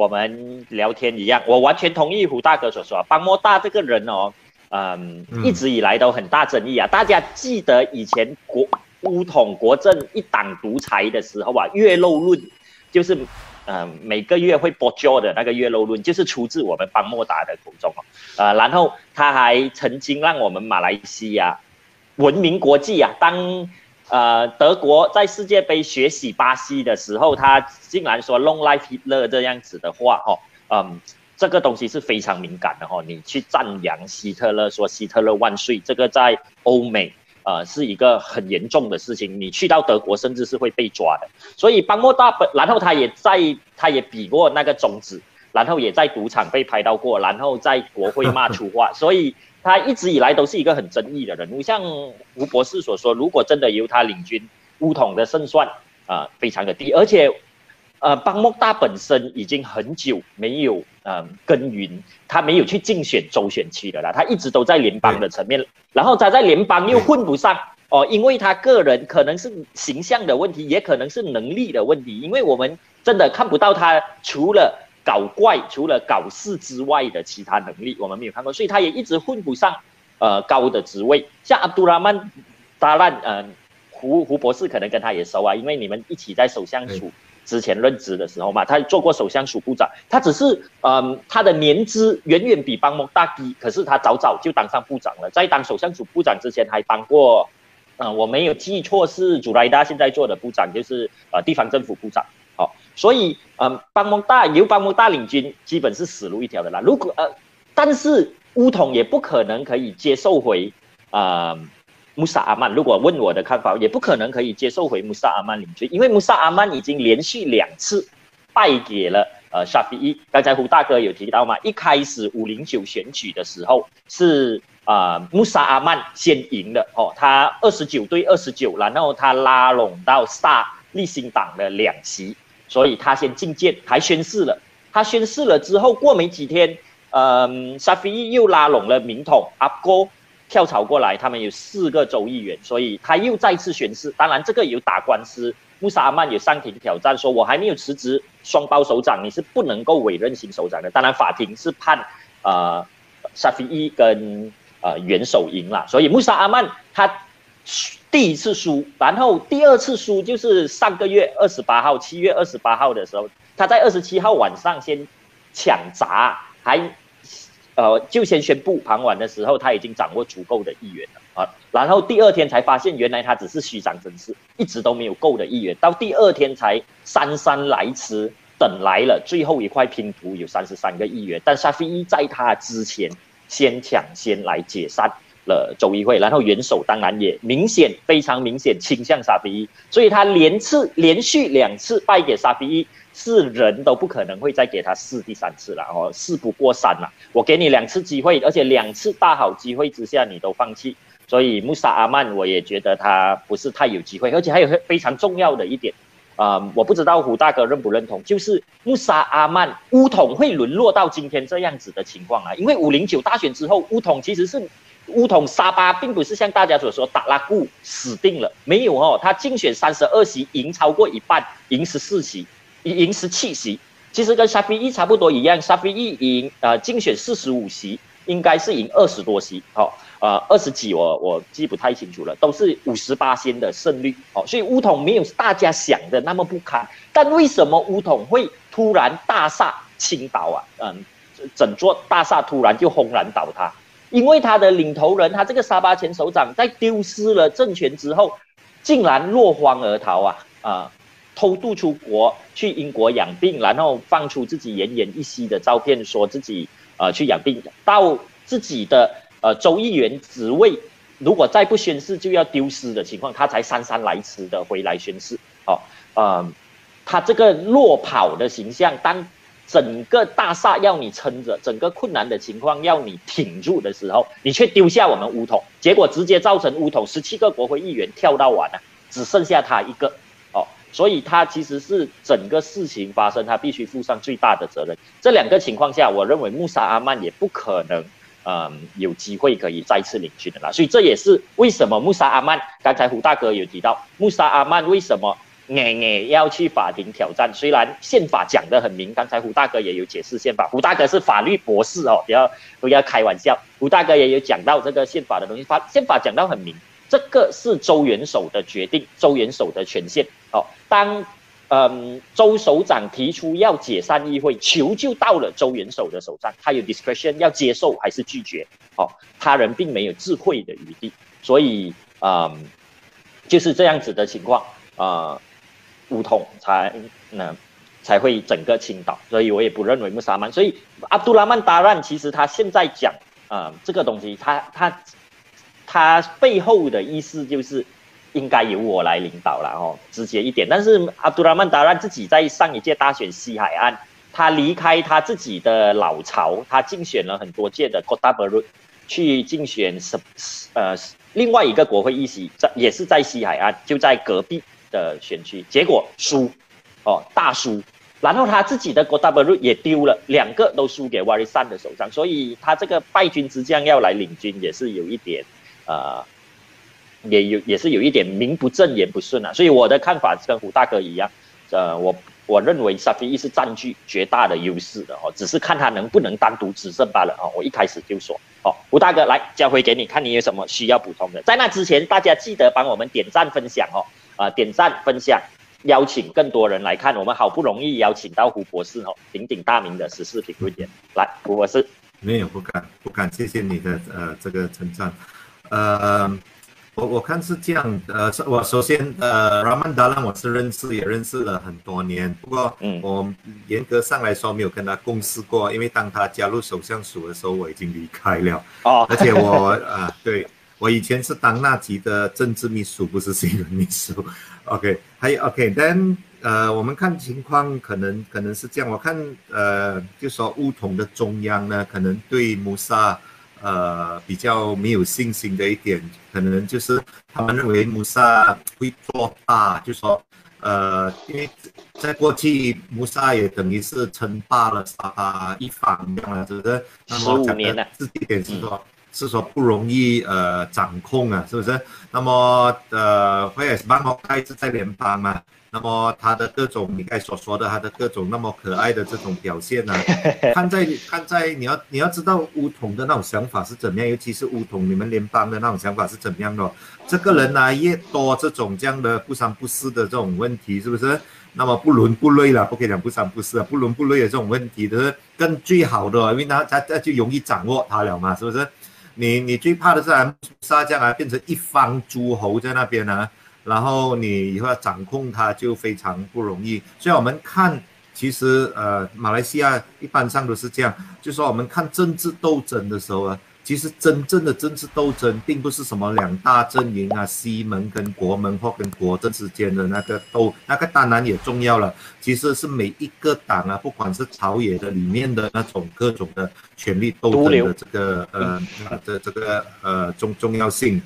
我们聊天一样，我完全同意胡大哥所说，邦莫大这个人哦，嗯，一直以来都很大争议啊。大家记得以前国乌统国政一党独裁的时候啊，月漏论就是。嗯，每个月会播交的那个月漏论，就是出自我们邦莫达的口中哦。呃，然后他还曾经让我们马来西亚闻名国际啊。当呃德国在世界杯学习巴西的时候，他竟然说 “Long Life Hitler” 这样子的话哦。嗯，这个东西是非常敏感的哦。你去赞扬希特勒，说希特勒万岁，这个在欧美。呃，是一个很严重的事情。你去到德国，甚至是会被抓的。所以邦莫大本，然后他也在，他也比过那个中指，然后也在赌场被拍到过，然后在国会骂粗话。所以他一直以来都是一个很争议的人物。像吴博士所说，如果真的由他领军，乌统的胜算啊，非常的低，而且。呃，邦莫大本身已经很久没有呃耕耘，他没有去竞选州选区的啦，他一直都在联邦的层面，然后他在联邦又混不上哦，因为他个人可能是形象的问题，也可能是能力的问题，因为我们真的看不到他除了搞怪、除了搞事之外的其他能力，我们没有看过，所以他也一直混不上呃高的职位，像阿杜拉曼达兰，嗯，胡胡博士可能跟他也熟啊，因为你们一起在首相署。之前任职的时候嘛，他做过首相署部长，他只是，嗯，他的年资远远比邦莫大低，可是他早早就当上部长了。在当首相署部长之前，还当过，嗯，我没有记错是祖莱达现在做的部长，就是呃地方政府部长。所以，嗯，邦莫大由邦莫大领军，基本是死路一条的啦。如果呃，但是乌统也不可能可以接受回，啊。穆萨阿曼，如果问我的看法，也不可能可以接受回穆萨阿曼领军，因为穆萨阿曼已经连续两次败给了呃沙菲伊。刚才胡大哥有提到嘛，一开始五零九选举的时候是啊穆萨阿曼先赢的哦，他二十九对二十九，然后他拉拢到萨立新党的两席，所以他先觐见，还宣誓了。他宣誓了之后，过没几天，嗯，沙菲伊又拉拢了民统阿哥。跳槽过来，他们有四个州议员，所以他又再次宣誓。当然，这个有打官司，穆萨阿曼也上庭挑战，说我还没有辞职，双包首长你是不能够委任新首长的。当然，法庭是判呃沙菲伊跟呃元首赢了，所以穆萨阿曼他第一次输，然后第二次输就是上个月二十八号，七月二十八号的时候，他在二十七号晚上先抢砸，还。呃，就先宣布傍晚的时候他已经掌握足够的议员了啊，然后第二天才发现原来他只是虚张声势，一直都没有够的议员，到第二天才姗姗来迟等来了最后一块拼图，有三十三个议员，但沙菲在他之前先抢先来解散了州议会，然后元首当然也明显非常明显倾向沙菲伊，所以他连次连续两次败给沙菲伊。是人都不可能会再给他试第三次了哦，事不过三了。我给你两次机会，而且两次大好机会之下你都放弃，所以穆萨阿曼我也觉得他不是太有机会。而且还有非常重要的一点，啊，我不知道胡大哥认不认同，就是穆萨阿曼乌统会沦落到今天这样子的情况啊。因为五零九大选之后，乌统其实是乌统沙巴，并不是像大家所说达拉固死定了，没有哦，他竞选三十二席赢超过一半，赢十四席。赢十七席，其实跟沙菲伊差不多一样。沙菲伊赢呃竞选四十五席，应该是赢二十多席，哦，呃二十几我我记不太清楚了，都是五十八仙的胜率，哦，所以乌统没有大家想的那么不堪。但为什么乌统会突然大厦倾倒啊？嗯，整座大厦突然就轰然倒塌，因为他的领头人，他这个沙巴前首长在丢失了政权之后，竟然落荒而逃啊啊！偷渡出国去英国养病，然后放出自己奄奄一息的照片，说自己呃去养病，到自己的呃州议员职位，如果再不宣誓就要丢失的情况，他才姗姗来迟的回来宣誓。哦，呃，他这个落跑的形象，当整个大厦要你撑着，整个困难的情况要你挺住的时候，你却丢下我们乌统，结果直接造成乌统十七个国会议员跳到完了，只剩下他一个。哦所以他其实是整个事情发生，他必须负上最大的责任。这两个情况下，我认为穆萨阿曼也不可能，嗯，有机会可以再次领军的啦。所以这也是为什么穆萨阿曼刚才胡大哥有提到，穆萨阿曼为什么也也要去法庭挑战。虽然宪法讲得很明，刚才胡大哥也有解释宪法。胡大哥是法律博士哦，不要不要开玩笑。胡大哥也有讲到这个宪法的东西，法宪法讲到很明，这个是州元首的决定，州元首的权限哦。当嗯州首长提出要解散议会，球就到了州元首的手上，他有 discretion 要接受还是拒绝哦。他人并没有智慧的余地，所以嗯就是这样子的情况啊。乌统才那才会整个倾倒，所以我也不认为穆萨曼。所以阿杜拉曼达兰其实他现在讲啊这个东西，他他他背后的意思就是应该由我来领导了哦，直接一点。但是阿杜拉曼达兰自己在上一届大选西海岸，他离开他自己的老巢，他竞选了很多届的 Kota Baru，去竞选什呃另外一个国会议席，在也是在西海岸，就在隔壁。的选区结果输，哦大输，然后他自己的国大本路也丢了，两个都输给瓦里善的手上，所以他这个败军之将要来领军也是有一点，呃，也有也是有一点名不正言不顺啊，所以我的看法跟胡大哥一样，呃，我我认为沙菲伊是占据绝大的优势的哦，只是看他能不能单独执政罢了哦，我一开始就说，哦，胡大哥来交回给你，看你有什么需要补充的，在那之前大家记得帮我们点赞分享哦。啊，点赞分享，邀请更多人来看。我们好不容易邀请到胡博士哦，鼎鼎大名的时事评论员，来，胡博士。没有，不敢，不敢，谢谢你的呃这个称赞。呃，我我看是这样，呃，我首先呃，Raman Dalan 我是认识，也认识了很多年。不过，嗯，我严格上来说没有跟他共事过，因为当他加入首相署的时候，我已经离开了。哦，而且我啊，对。我以前是当纳吉的政治秘书，不是新闻秘书。OK，还有 OK，then 呃，我们看情况，可能可能是这样。我看呃，就说乌统的中央呢，可能对穆萨呃比较没有信心的一点，可能就是他们认为穆萨会做大，就说呃，因为在过去穆萨也等于是称霸了沙巴一方一样了，是不是？十五年了。这一点是说。是说不容易呃掌控啊，是不是？那么呃，或者是曼摩盖是在联邦嘛？那么他的各种你刚才所说的他的各种那么可爱的这种表现呢？看在看在你要你要知道乌统的那种想法是怎么样，尤其是乌统你们联邦的那种想法是怎么样的？这个人呢越多这种这样的不三不四的这种问题，是不是？那么不伦不类了，不可以讲不三不四啊，不伦不类的这种问题，都是更最好的，因为他他他就容易掌握他了嘛，是不是？你你最怕的是啊，沙将来变成一方诸侯在那边呢，然后你以后要掌控它就非常不容易。所以我们看，其实呃，马来西亚一般上都是这样，就说我们看政治斗争的时候啊。其实真正的政治斗争，并不是什么两大阵营啊，西门跟国门或跟国政之间的那个斗，那个当然也重要了。其实是每一个党啊，不管是朝野的里面的那种各种的权力斗争的这个呃呃的这个呃重重要性